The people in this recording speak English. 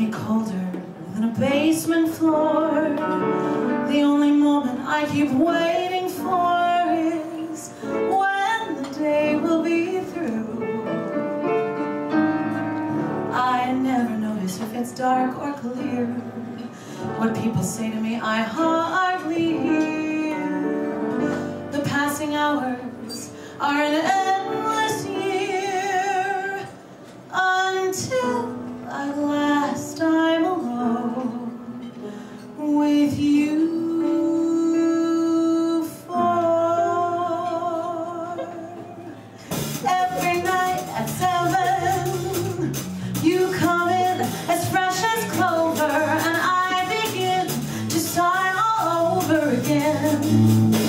me colder than a basement floor. The only moment I keep waiting for is when the day will be through. I never notice if it's dark or clear. What people say to me I hardly hear. The passing hours are an endless year Until Thank you.